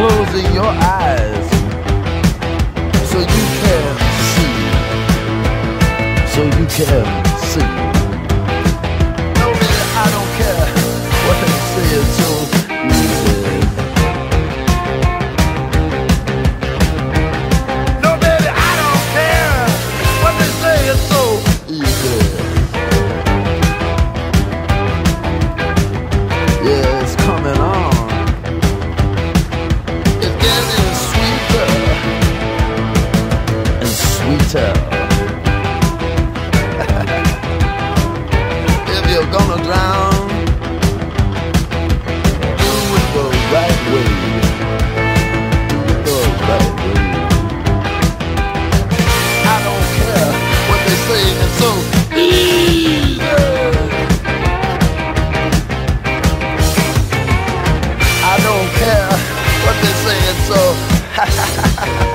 closing your eyes so you can see. So you can see. if you're gonna drown, do it the right way. Do it the right way. I don't care what they say, so easy. I don't care what they say, so.